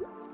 Bye.